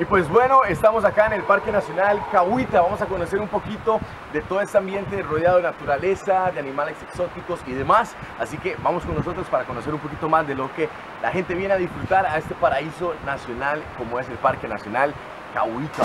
Y pues bueno, estamos acá en el Parque Nacional Cahuita. Vamos a conocer un poquito de todo este ambiente rodeado de naturaleza, de animales exóticos y demás. Así que vamos con nosotros para conocer un poquito más de lo que la gente viene a disfrutar a este paraíso nacional como es el Parque Nacional Cahuita.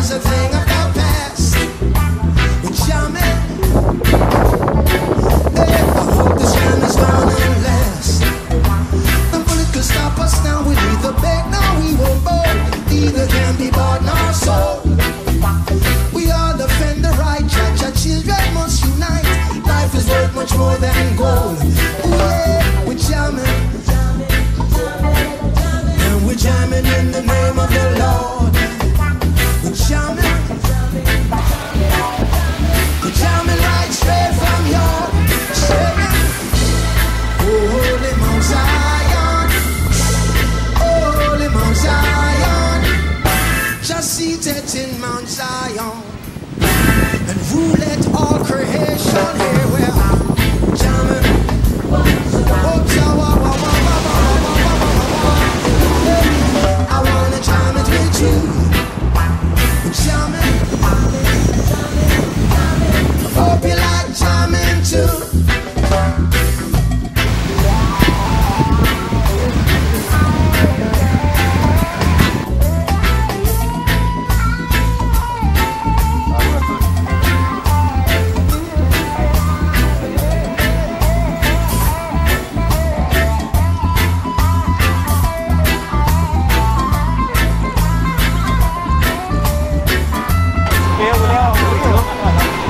was a thing who let all creation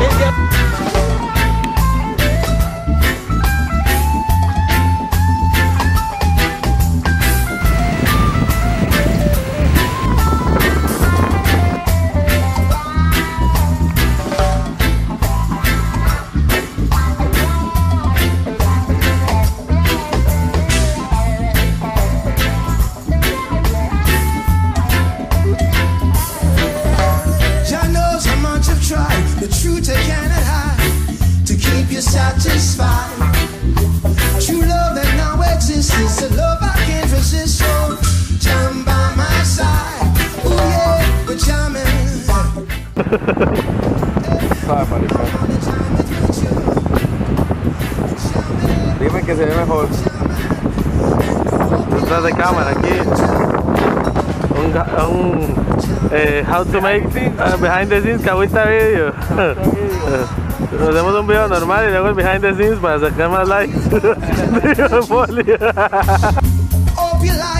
Make them truth I cannot hide to keep you satisfied. True love that now exists is a love I can't resist. So jump by my side. Oh yeah, we're jamming. Sabe, maricón. Dime que se ve mejor. Detrás de cámara, aquí. un, eh, how to make uh, behind the scenes cabuita video. Nos hacemos un video normal y luego el behind the scenes para sacar más likes.